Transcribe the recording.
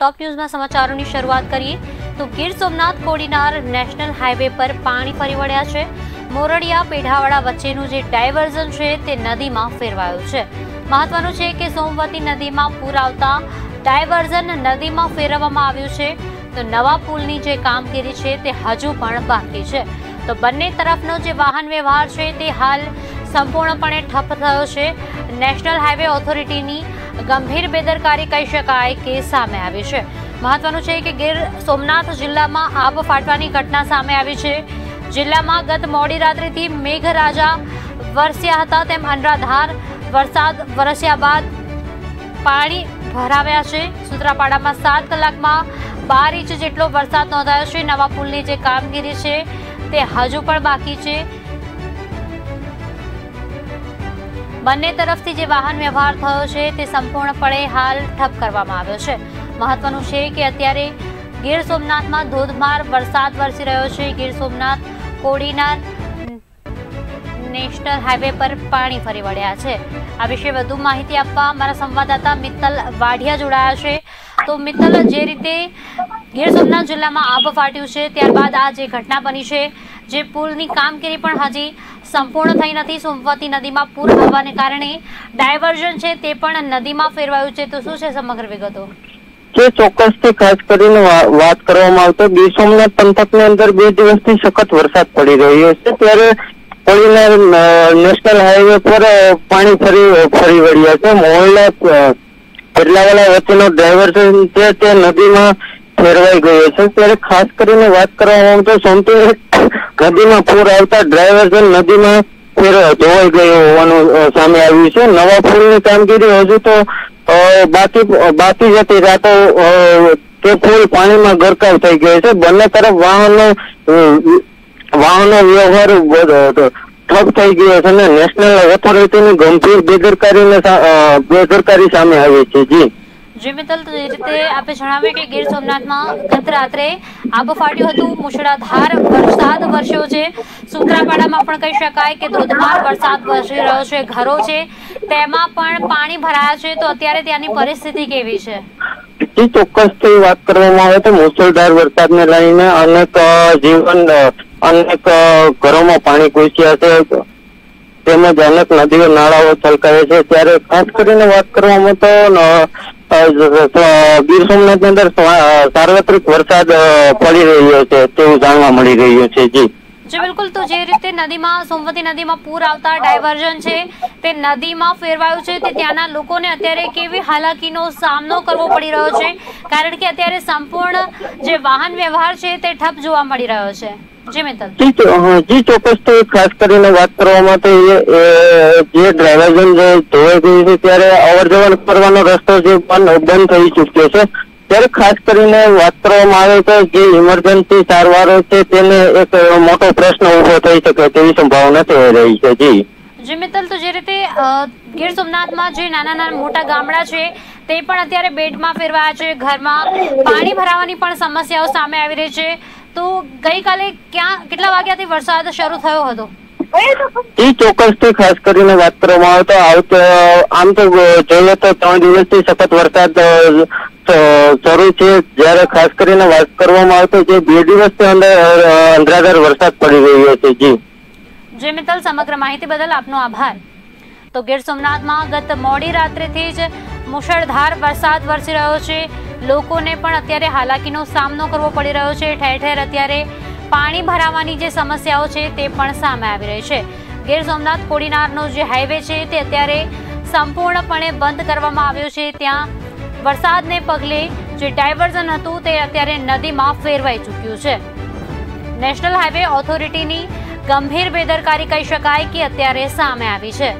ટોપ ન્યૂઝમાં સમાચારોની શરૂઆત કરીએ તો ગીર સોમનાથ કોડીનાર નેશનલ હાઈવે પર પાણી ફરી વળ્યા છે. મોરડિયા, પેઢાવાડા વચ્ચેનું જે ડાયવર્ઝન છે તે નદીમાં ફેરવાયું છે. મહત્વનું છે કે સોમવતી નદીમાં પૂર આવતા ડાયવર્ઝન નદીમાં ફેરવવામાં આવ્યું છે. તો નવા પુલની જે કામગીરી છે તે હજુ પણ બાકી છે. તો બંને તરફનો જે વાહન વ્યવહાર છે તે હાલ સંપૂર્ણપણે ઠપ થયો છે. નેશનલ હાઈવે ઓથોરિટીની ગંભીર બેદરકારી કહી શકાય કે સામે આવી છે. મહત્વનું છે કે ગીર સોમનાથ જિલ્લામાં આબ ફાટવાની ઘટના સામે આવી છે. જિલ્લામાં ગત મોડી રાત્રિથી મેઘરાજા વરસ્યા હતા. તેમ અનરાધાર વરસાદ વરસ્યા બાદ પાણી ભરાવ્યા છે. સુત્રાપાડામાં સાત કલાકમાં બાર ઇંચ જેટલો વરસાદ નોંધાયો છે. નવા પુલની જે કામગીરી છે તે હજુ પણ બાકી છે. બંને તરફથી જે વાહન વ્યવહાર થયો છે તે સંપૂર્ણપણે હાલ ઠપ કરવામાં આવ્યો છે. મહત્વનું છે કે અત્યારે ગીર સોમનાથમાં ધોધમાર વરસાદ વરસી રહ્યો છે. ગીર સોમનાથ કોડીના નેશનલ હાઈવે પર પાણી ફરી વળ્યા છે. આ વિશે વધુ માહિતી આપવા અમારા સંવાદદાતા મિત્તલ વાઢિયા જોડાયા છે. તો મિત્તલ, જે રીતે ગીર સોમનાથ જિલ્લામાં આબ ફાટ્યું છે, ત્યારબાદ આ જે ઘટના બની છે જે પુલની કામગીરી પણ હજી સંપૂર્ણ થઈ નથી. સોમવતી નદીમાં પૂર આવવાને કારણે ડાયવર્ઝન છે તે પણ નદીમાં ફેરવાયું છે. તો શું છે સમગ્ર વિગતો? જે ચોક્કસથી ખાસ કરીને વાત કરવામાં આવતો ગીર સોમનાથ પંથકની અંદર બે દિવસથી સખત વરસાદ પડી રહ્યો છે. ત્યારે કોડીનાર નેશનલ હાઈવે પર પાણી ફરી ફરી વળ્યા છે. મોહલ્લા પેટલાવાલા વચ્ચેનો ડાયવર્ઝન છે તે નદીમાં ફેરવાઈ ગયો છે. ત્યારે ખાસ કરીને વાત કરવામાં આવે તો સોમતી નદીમાં પૂર આવતા ડાયવર્ઝન નદીમાં ફેર ધોવાઈ ગયો હોવાનું સામે આવ્યું છે. નવા પુલની કામગીરી હજુ તો બાકી બાકી જતી રાતો તે પુલ પાણીમાં ગરકાવ થઈ ગયો છે. બંને તરફ વાહનો વાહનો વ્યવહાર ઠપ થઈ ગયો છે અને નેશનલ ઓથોરિટીની ગંભીર બેદરકારીને બેદરકારી સામે આવી છે. જી. જી વરસાદ વરસાદને લઈને અનેક જીવન અનેક ઘરોમાં પાણી ઘૂસ્યા છે. તેમજ અનેક નદીઓ, નાળાઓ છલકાય છે. ત્યારે ખાસ કરીને વાત કરવામાં તો અ, સોમનાથની અંદર સાર્વત્રિક વરસાદ પડી રહ્યો છે તેવું જાણવા મળી રહ્યું છે જી બિલકુલ. તો જે રીતે નદીમાં સોમવતી નદીમાં પૂર આવતા ડાયવર્ઝન છે તે નદીમાં ફેરવાયું છે તે ત્યાંના લોકોને અત્યારે કેવી હાલાકીનો સામનો કરવો પડી રહ્યો છે કારણ કે અત્યારે સંપૂર્ણ જે વાહન વ્યવહાર છે તે ઠપ જોવા મળી રહ્યો છે. જી મિત્તલ જી ચો- હા, ખાસ કરીને વાત કરવામાં તો જે ડ્રાઈવર્ઝન જે ધોવાઈ ગયું છે ત્યારે અવર જવર કરવાનો રસ્તો જે બંધ થઈ ચૂક્યો છે. ત્યારે ખાસ કરીને વાત કરવામાં આવે તો જે ઇમરજન્સી સારવારો છે તેને એક મોટો પ્રશ્ન ઊભો થઈ શકે તેવી સંભાવના થઈ રહી છે જી. જી મિત્તલ તો જે રીતે ગીર સોમનાથમાં જે નાના નાના મોટા ગામડા છે તે પણ અત્યારે બેટમાં ફેરવાયા છે ઘરમાં પાણી ભરાવાની પણ સમસ્યાઓ સામે આવી રહી છે. તો ગઈકાલે ક્યાં કેટલા વાગ્યાથી વરસાદ શરૂ થયો હતો? એ ચોક્કસથી ખાસ કરીને વાત કરવામાં આવે તો આવતો આમ તો જોઈએ તો ત્રણ દિવસથી સખત વરસાદ શરૂ છે. જ્યારે ખાસ કરીને વાત કરવામાં આવે તો જે બે દિવસથી અંદર અંધરાધાર વરસાદ પડી રહ્યો છે. જી. જે મિત્તલ સમગ્ર માહિતી બદલ આપનો આભાર. તો ગીર સોમનાથમાં ગત મોડી રાત્રેથી જ મુશળધાર વરસાદ વરસી રહ્યો છે. લોકોને પણ અત્યારે હાલાકીનો સામનો કરવો પડી રહ્યો છે. ઠેર ઠેર અત્યારે પાણી ભરાવાની જે સમસ્યાઓ છે તે પણ સામે આવી રહી છે. ગીર સોમનાથ કોડીનારનો જે હાઈવે છે તે અત્યારે સંપૂર્ણપણે બંધ કરવામાં આવ્યો છે. ત્યાં વરસાદને પગલે જે ડાયવર્ઝન હતું તે અત્યારે નદીમાં ફેરવાઈ ચૂક્યું છે. નેશનલ હાઈવે ઓથોરિટીની ગંભીર બેદરકારી કહી શકાય કે અત્યારે સામે આવી છે.